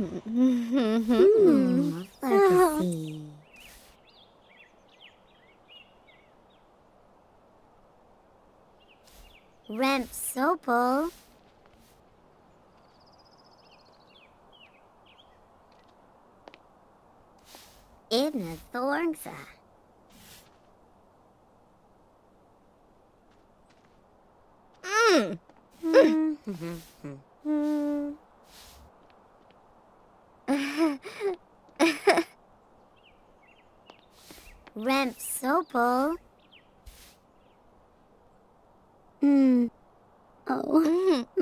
Hmm, let's see. Hmm. Hmm. Hmm. Ramp Sopal. Edna Thornsa. Mm. Ramp Sopal. Mm. Oh. Mm.